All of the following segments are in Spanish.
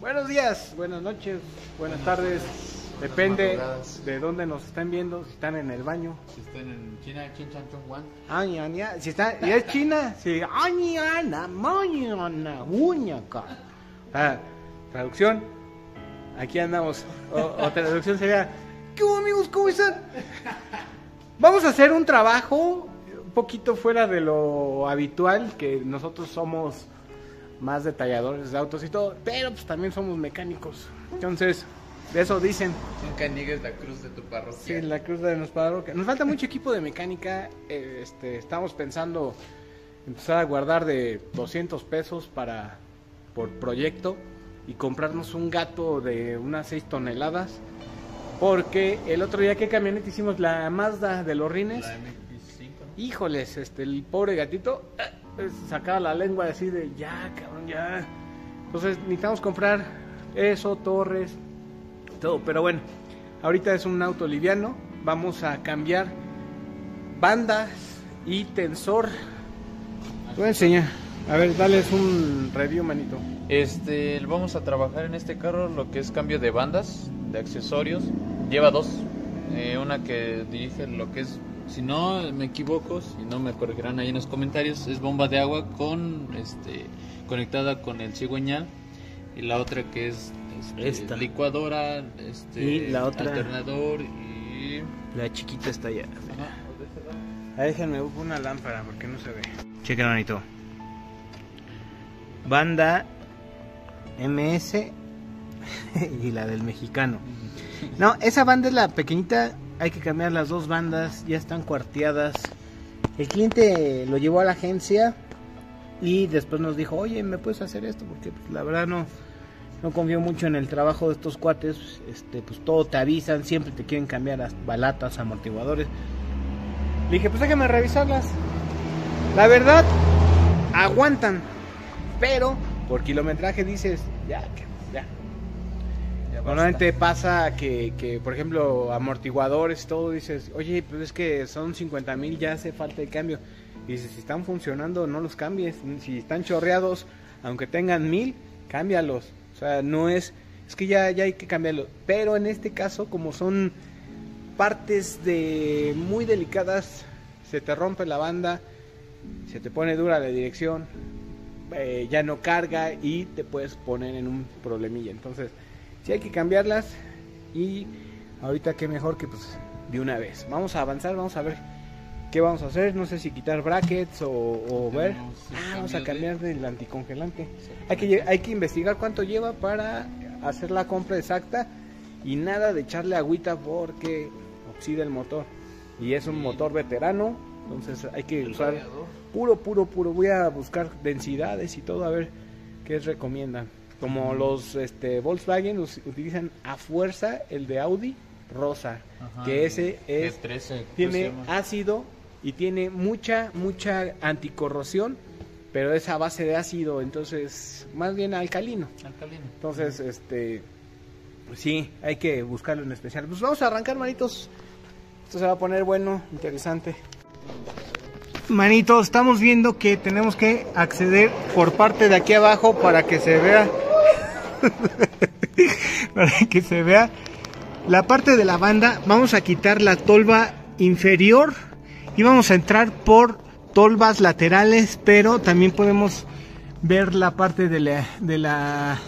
Buenos días, buenas noches, buenas tardes. Depende madrugadas. de dónde nos están viendo, si están en el baño. Si están en China, Chin Chan Chong Wan. Ay, Ania, si está, y es China, sí, Ay, Ana, mañana, uñaca. Ah, traducción, aquí andamos. O, o traducción sería, ¿qué hubo amigos? ¿Cómo están? Vamos a hacer un trabajo un poquito fuera de lo habitual, que nosotros somos más detalladores de autos y todo, pero pues también somos mecánicos. Entonces, de eso dicen. Nunca niegues la cruz de tu Sí, parroquia. la cruz de nuestra parroquia. Nos falta mucho equipo de mecánica. eh, este, estamos pensando empezar a guardar de 200 pesos para por proyecto y comprarnos un gato de unas 6 toneladas. Porque el otro día que camioneta hicimos la Mazda de los rines. La MX5. Híjoles, este, el pobre gatito eh, sacaba la lengua así de ya, cabrón, ya. Entonces necesitamos comprar eso, torres, todo. Pero bueno, ahorita es un auto liviano. Vamos a cambiar bandas y tensor. Te voy a enseñar. A ver, dales un review, manito. Este, vamos a trabajar en este carro lo que es cambio de bandas, de accesorios. Lleva dos. Eh, una que dirige lo que es, si no me equivoco, si no me corregirán ahí en los comentarios, es bomba de agua con, este, conectada con el cigüeñal. Y la otra que es este, Esta. licuadora, este, Y la otra. alternador y... La chiquita está allá. Ah, déjenme buscar una lámpara porque no se ve. Chequen, manito. Banda MS y la del mexicano. No, esa banda es la pequeñita. Hay que cambiar las dos bandas. Ya están cuarteadas. El cliente lo llevó a la agencia y después nos dijo, oye, ¿me puedes hacer esto? Porque pues, la verdad no, no confío mucho en el trabajo de estos cuates. Este, pues todo te avisan, siempre te quieren cambiar las balatas, amortiguadores. Le dije, pues déjame revisarlas. La verdad, aguantan. Pero por kilometraje dices, ya, ya. Normalmente pasa que, que, por ejemplo, amortiguadores, todo, dices, oye, pues es que son 50 mil, ya hace falta el cambio. Y dices, si están funcionando, no los cambies. Si están chorreados, aunque tengan mil, cámbialos. O sea, no es, es que ya, ya hay que cambiarlos. Pero en este caso, como son partes de muy delicadas, se te rompe la banda, se te pone dura la dirección, eh, ya no carga y te puedes poner en un problemilla. Entonces, sí hay que cambiarlas y ahorita qué mejor que pues de una vez. Vamos a avanzar, vamos a ver qué vamos a hacer. No sé si quitar brackets o, o ver. Ah, vamos a cambiar del anticongelante. Hay que, hay que investigar cuánto lleva para hacer la compra exacta y nada de echarle agüita porque oxida el motor. Y es un Sí. motor veterano, entonces hay que El usar radiador. puro, puro, puro. Voy a buscar densidades y todo a ver qué recomiendan. Como los este, Volkswagen us- utilizan a fuerza el de Audi rosa, Ajá, que ese es G13, ¿cómo se tiene ácido y tiene mucha, mucha anticorrosión, pero es a base de ácido, entonces más bien alcalino. Alcalino. Entonces, este, pues sí, hay que buscarlo en especial. Pues vamos a arrancar, manitos. Esto se va a poner bueno, interesante. Manitos, estamos viendo que tenemos que acceder por parte de aquí abajo para que se vea, para que se vea la parte de la banda. Vamos a quitar la tolva inferior y vamos a entrar por tolvas laterales, pero también podemos ver la parte de la, de la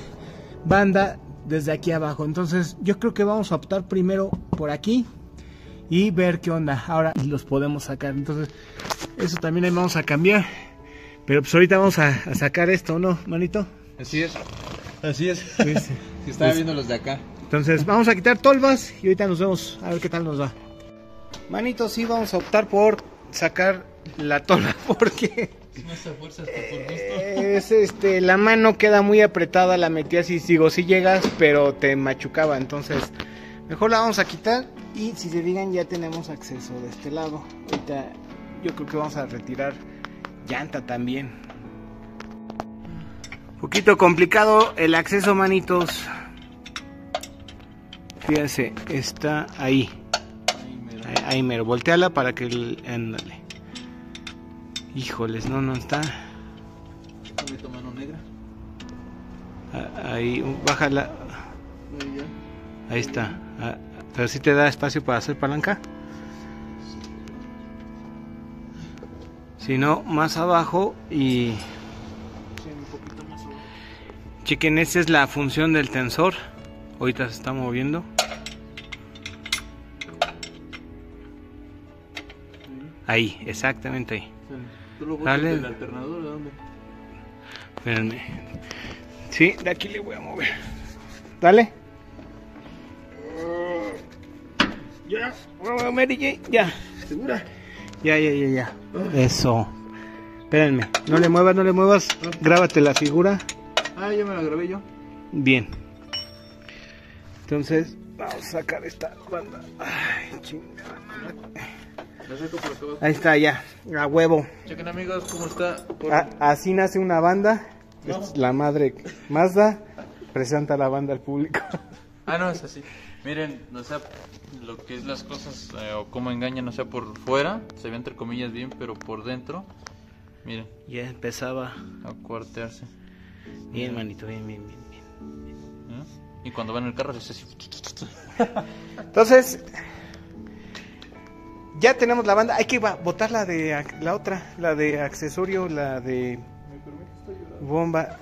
banda desde aquí abajo. Entonces yo creo que vamos a optar primero por aquí y ver qué onda. Ahora los podemos sacar. Entonces eso también ahí vamos a cambiar. Pero pues ahorita vamos a, a sacar esto, ¿no, manito? Así es. Así es. Pues, Si estaba Pues- viendo los de acá. entonces vamos a quitar tolvas y ahorita nos vemos a ver qué tal nos va. Manito, sí vamos a optar por sacar la tolva porque No se fuerzas por es este la mano queda muy apretada, la metí así, digo, si llegas, pero te machucaba, entonces mejor la vamos a quitar y si se fijan ya tenemos acceso de este lado. Ahorita yo creo que vamos a retirar llanta también. Poquito complicado el acceso, manitos. Fíjense, está ahí. Ahí, ahí mero, volteala para que... el- Ándale. Híjoles, no, no está. Mano negra. Ah, Ahí, un- bájala. Ahí está. Ah, Pero si te da espacio para hacer palanca. Si no, más abajo y... Chequen, esa es la función del tensor. Ahorita se está moviendo. Ahí, exactamente ahí. ¿Tú lo del alternador de dónde? Espérenme. Sí, de aquí le voy a mover. Dale. Ya. Oh, Mary Jane, Ya. ¿Segura? Ya, ya, ya, ya. Eso. Espérenme. No le muevas, no le muevas. Grábate la figura. Ah, ya me la grabé yo. Bien. Entonces, vamos a sacar esta banda. Ay, chingada. La saco por acá abajo. Ahí está, ya. A huevo. Chequen amigos, ¿cómo está? Por- A- así nace una banda. Es la madre Mazda. Presenta la banda al público. Ah, no, es así. Miren, o sea, lo que es las cosas, eh, o cómo engañan, o sea, por fuera, se ve entre comillas bien, pero por dentro, miren, Ya empezaba. a cuartearse. Bien, manito, bien, bien, bien, bien. ¿eh? Y cuando va en el carro, así. Entonces, ya tenemos la banda. Hay que botar la de la otra, la de accesorio, la de bomba.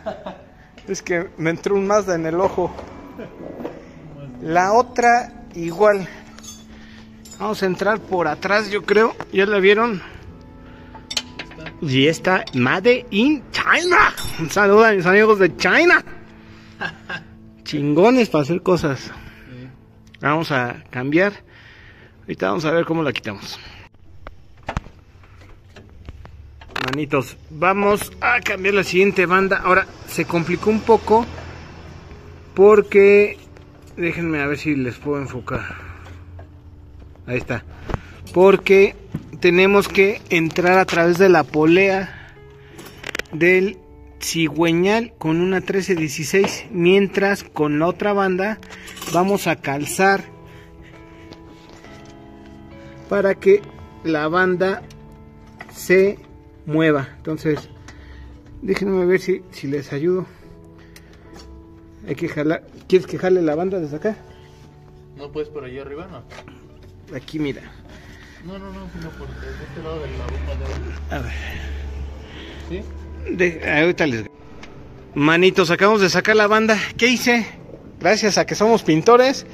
Es que me entró un Mazda en el ojo. La otra igual. Vamos a entrar por atrás, yo creo. ¿Ya la vieron? Y está Made in China. Un saludo a mis amigos de China. Chingones para hacer cosas. Vamos a cambiar. Ahorita vamos a ver cómo la quitamos. Manitos, vamos a cambiar la siguiente banda. Ahora se complicó un poco porque déjenme a ver si les puedo enfocar. Ahí está. Porque tenemos que entrar a través de la polea del cigüeñal con una 1316, mientras con la otra banda vamos a calzar para que la banda se mueva. Entonces, déjenme ver si, si les ayudo. Hay que jalar. ¿Quieres que jale la banda desde acá? ¿No puedes por allá arriba, no? Aquí, mira. No, no, no, sino por de este lado de la bomba de A ver. ¿Sí? De- ahorita les... Manitos, acabamos de sacar la banda. ¿Qué hice? Gracias a que somos pintores,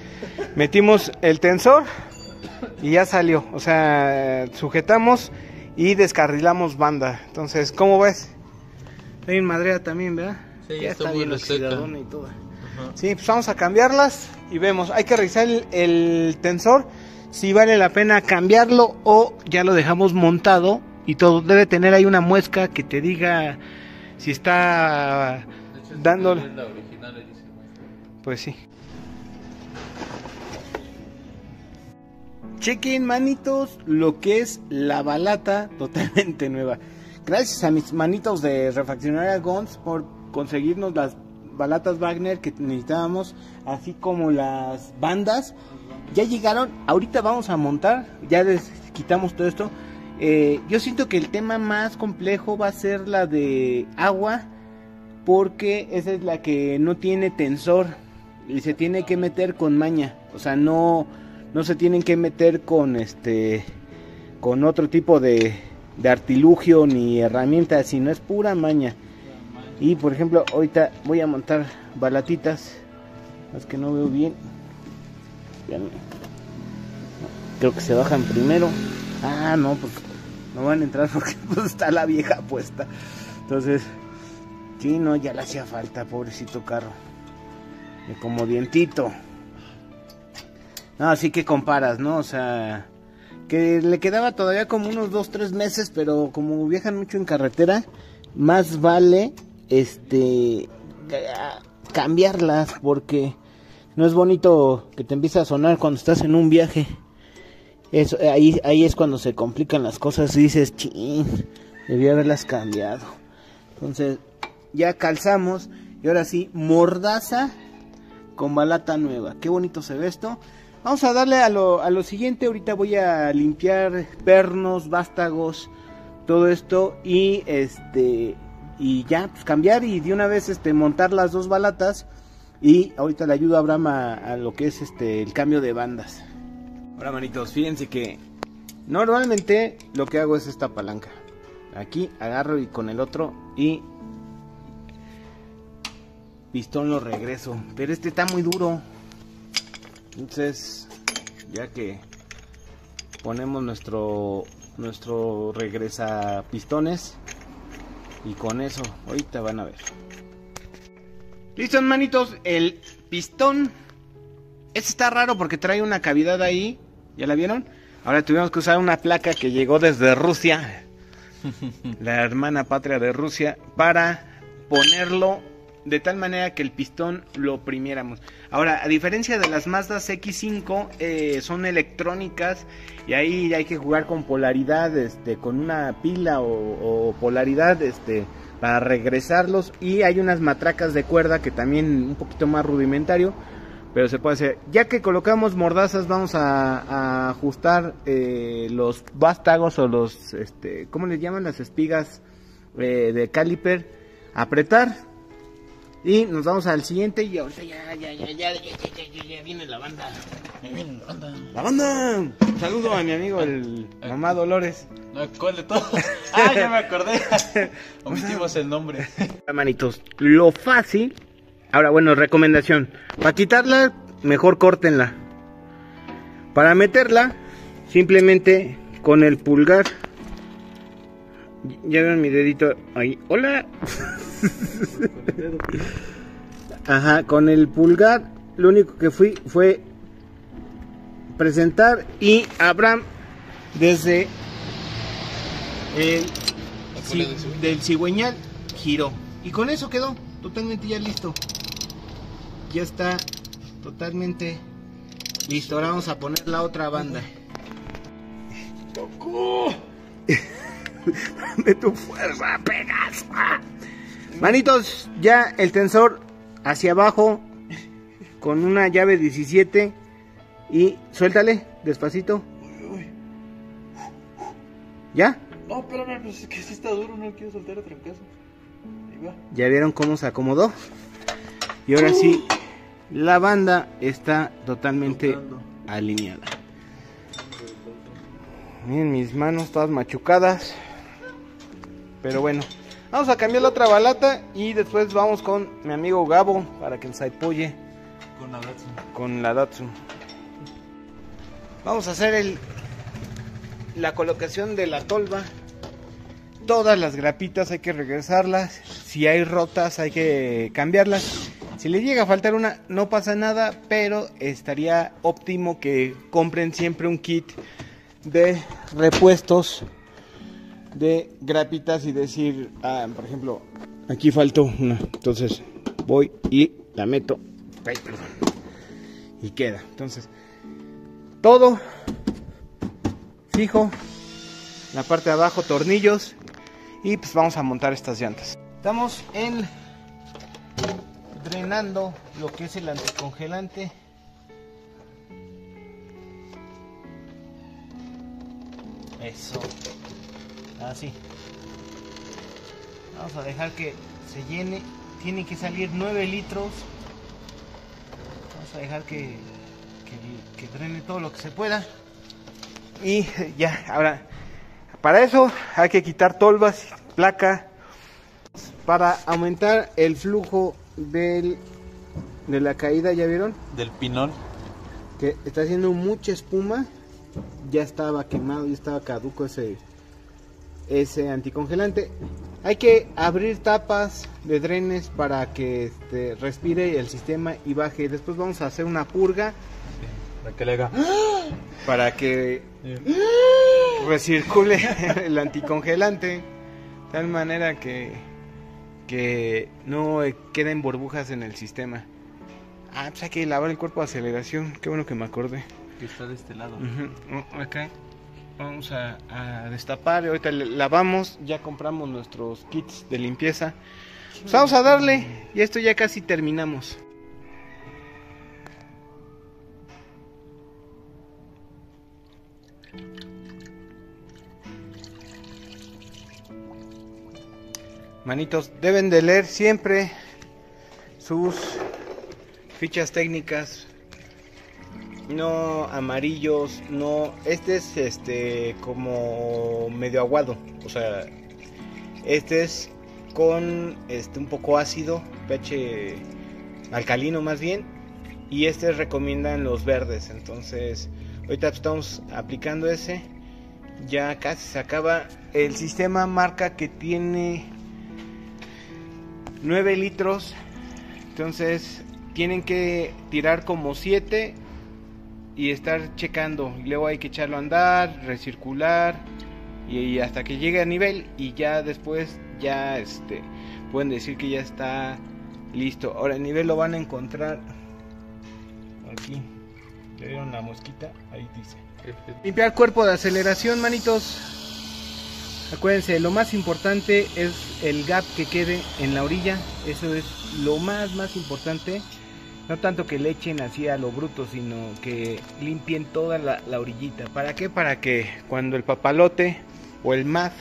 metimos el tensor y ya salió. O sea, sujetamos y descarrilamos banda. Entonces, ¿cómo ves? Está bien madrea también, ¿verdad? Sí, ya está está, muy bien oxidadona y todo. Ajá. Sí, pues vamos a cambiarlas y vemos. Hay que revisar el, el tensor, si vale la pena cambiarlo o ya lo dejamos montado y todo. Debe tener ahí una muesca que te diga si está hecho, es la original, güey. Pues sí. Chequen, manitos, lo que es la balata totalmente nueva. Gracias a mis manitos de Refaccionaria Gons por conseguirnos las balatas Wagner que necesitábamos, así como las bandas. Ya llegaron, ahorita vamos a montar, ya les quitamos todo esto. Eh, yo siento que el tema más complejo va a ser la de agua, porque esa es la que no tiene tensor y se tiene que meter con maña, o sea, no no se tienen que meter con este con otro tipo de, de artilugio ni herramienta, sino es pura maña. Y por ejemplo, ahorita voy a montar balatitas, las que no veo bien. Creo que se bajan primero. Ah, no, pues no van a entrar porque pues, está la vieja puesta. Entonces, sí, no, ya le hacía falta, pobrecito carro. De como dientito. No, así que comparas, ¿no? O sea, que le quedaba todavía como unos 2, 3 meses, pero como viajan mucho en carretera, más vale este ca- cambiarlas porque no es bonito que te empiece a sonar cuando estás en un viaje. Eso, ahí, ahí es cuando se complican las cosas y dices, ching, debí haberlas cambiado. Entonces, ya calzamos y ahora sí, mordaza con balata nueva. Qué bonito se ve esto. Vamos a darle a lo, a lo siguiente. Ahorita voy a limpiar pernos, vástagos, todo esto. Y este y ya, pues cambiar y de una vez este montar las dos balatas y ahorita le ayudo a Abraham a, a lo que es este el cambio de bandas. Ahora manitos, fíjense que normalmente lo que hago es esta palanca. Aquí agarro y con el otro y pistón lo regreso, pero este está muy duro. Entonces, ya que ponemos nuestro nuestro regresa pistones y con eso ahorita van a ver. Listo, manitos, el pistón este está raro porque trae una cavidad ahí, ¿ya la vieron? Ahora tuvimos que usar una placa que llegó desde Rusia, la hermana patria de Rusia, para ponerlo de tal manera que el pistón lo oprimiéramos. Ahora, a diferencia de las Mazda X5, eh, son electrónicas y ahí hay que jugar con polaridad, este, con una pila o, polaridad, este, para regresarlos. Y hay unas matracas de cuerda que también un poquito más rudimentario, pero se puede hacer. Ya que colocamos mordazas, vamos a, a ajustar eh, los vástagos o los, este, ¿cómo les llaman? Las espigas eh, de caliper. Apretar y nos vamos al siguiente y ahorita ya, ya, ya, ya, ya, ya, ya, ya viene la banda. Viene la banda. La banda. Saludo a mi amigo el mamá Dolores. No, ¿cuál de todos? ah, ya me acordé. Omitimos el nombre. Manitos, lo fácil. Ahora, bueno, recomendación. Para quitarla, mejor córtenla. Para meterla, simplemente con el pulgar. Ya ven mi dedito ahí. Hola. Ajá, con el pulgar lo único que fui fue presentar y Abraham desde el ci, del cigüeñal giró. Y con eso quedó totalmente ya listo. Ya está totalmente listo. Ahora vamos a poner la otra banda. ¡Tocó! de tu fuerza. Manitos, ya el tensor hacia abajo con una llave 17 y suéltale despacito. ¿Ya? No, espérame, pues es que si está duro, no quiero soltar. Ahí va. ¿Ya vieron cómo se acomodó? Y ahora sí, la banda está totalmente alineada. Miren mis manos todas machucadas. Pero bueno, vamos a cambiar la otra balata y después vamos con mi amigo Gabo para que nos apoye Con la Datsun. con la Datsun. Vamos a hacer el la colocación de la tolva. Todas las grapitas hay que regresarlas. Si hay rotas hay que cambiarlas. Si le llega a faltar una no pasa nada, pero estaría óptimo que compren siempre un kit de repuestos de grapitas y decir, ah, por ejemplo, aquí faltó una, entonces voy y la meto, y queda. Entonces, todo fijo, la parte de abajo tornillos y pues vamos a montar estas llantas. Estamos en drenando lo que es el anticongelante. Eso. Así. Vamos a dejar que se llene. Tiene que salir 9 litros. Vamos a dejar que, que, que drene todo lo que se pueda. Y ya, ahora, para eso hay que quitar tolvas, placa, para aumentar el flujo del, de la caída, ¿ya vieron? Del pinol. Que está haciendo mucha espuma. Ya estaba quemado, ya estaba caduco ese, ese anticongelante. Hay que abrir tapas de drenes para que este, respire el sistema y baje. Después vamos a hacer una purga Para que le haga. para que recircule el anticongelante. De tal manera que, que no queden burbujas en el sistema. Ah, pues hay que lavar el cuerpo de aceleración. Qué bueno que me acordé. Que está de este lado. Ujú, Acá vamos a, a destapar. Ahorita lavamos. Ya compramos nuestros kits de limpieza. Pues vamos a darle. Y esto ya casi terminamos. Manitos, deben de leer siempre sus fichas técnicas. No amarillos, no. Este es este como medio aguado. O sea, este es con este un poco ácido, pH alcalino más bien. Y este recomiendan los verdes. Entonces, ahorita estamos aplicando ese. Ya casi se acaba. El sistema marca que tiene 9 litros. Entonces tienen que tirar como 7 y estar checando. Y luego hay que echarlo a andar, recircular y, hasta que llegue a nivel y ya después ya este pueden decir que ya está listo. Ahora el nivel lo van a encontrar aquí. Le dieron la mosquita, ahí dice. Limpiar cuerpo de aceleración, manitos. Acuérdense, lo más importante es el gap que quede en la orilla. Eso es lo más, más importante. No tanto que le echen así a lo bruto, sino que limpien toda la, orillita. ¿Para qué? Para que cuando el papalote o el MAF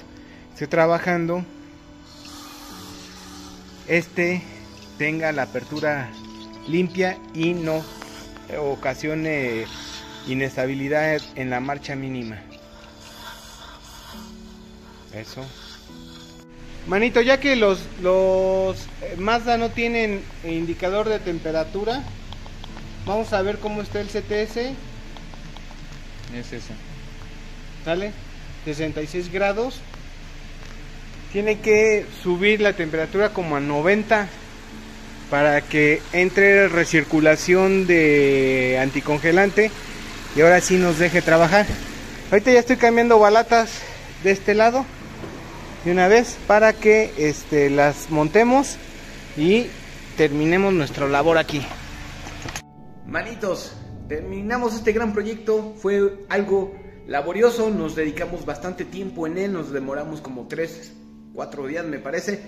esté trabajando, este tenga la apertura limpia y no ocasione inestabilidad en la marcha mínima. Eso. Manito, ya que los, los eh, Mazda no tienen indicador de temperatura, vamos a ver cómo está el CTS. Es ese. ¿Sale? 66 grados. Tiene que subir la temperatura como a 90 para que entre recirculación de anticongelante y ahora sí nos deje trabajar. Ahorita ya estoy cambiando balatas de este lado de una vez para que este, las montemos y terminemos nuestra labor aquí. Manitos, terminamos este gran proyecto, fue algo laborioso, nos dedicamos bastante tiempo en él, nos demoramos como 3, 4 días me parece.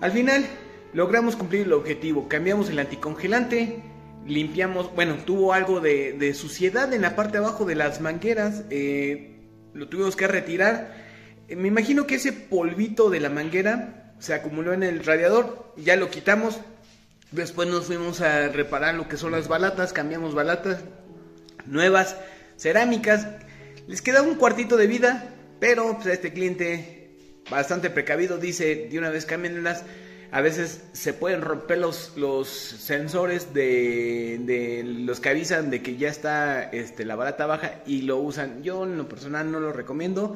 Al final logramos cumplir el objetivo, cambiamos el anticongelante, limpiamos, bueno, tuvo algo de, suciedad en la parte de abajo de las mangueras, eh, lo tuvimos que retirar me imagino que ese polvito de la manguera se acumuló en el radiador, ya lo quitamos, después nos fuimos a reparar lo que son las balatas, cambiamos balatas nuevas, cerámicas, les queda un cuartito de vida, pero pues, este cliente bastante precavido dice de una vez cámbienlas. A veces se pueden romper los, los sensores de, de, los que avisan de que ya está este, la barata baja y lo usan. Yo en lo personal no lo recomiendo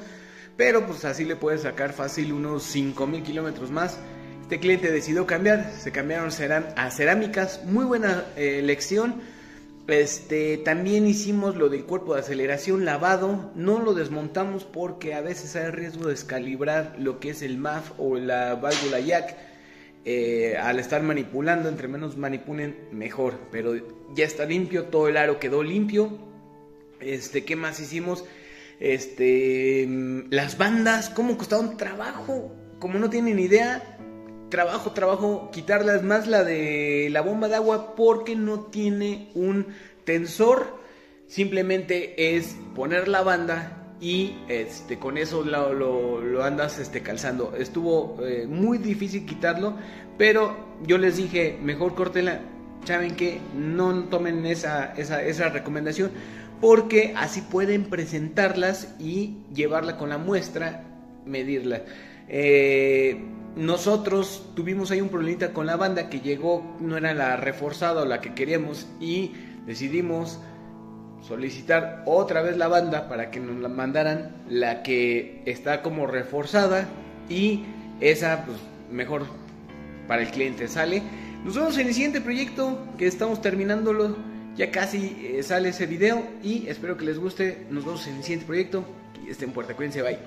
pero pues así le puedes sacar fácil unos 5000 kilómetros más. Este cliente decidió cambiar, se cambiaron a cerámicas, muy buena eh, elección. Este, también hicimos lo del cuerpo de aceleración lavado, no lo desmontamos porque a veces hay riesgo de descalibrar lo que es el MAF o la válvula jack. Eh, al estar manipulando, entre menos manipulen, mejor. Pero ya está limpio, todo el aro quedó limpio. Este, ¿qué más hicimos? Este, las bandas, cómo costaron trabajo, como no tienen idea, trabajo, trabajo, quitarlas más la de la bomba de agua porque no tiene un tensor, simplemente es poner la banda y este con eso lo, lo, andas este calzando. Estuvo eh, muy difícil quitarlo, pero yo les dije, mejor córtela. Saben que no tomen esa, esa, esa recomendación porque así pueden presentarlas y llevarla con la muestra, medirla. Eh, nosotros tuvimos ahí un problemita con la banda que llegó, no era la reforzada o la que queríamos y decidimos solicitar otra vez la banda para que nos la mandaran la que está como reforzada y esa pues mejor para el cliente sale. Nos vemos en el siguiente proyecto que estamos terminándolo ya casi eh, sale ese video y espero que les guste. Nos vemos en el siguiente proyecto. Y estén puerta. Cuídense, bye.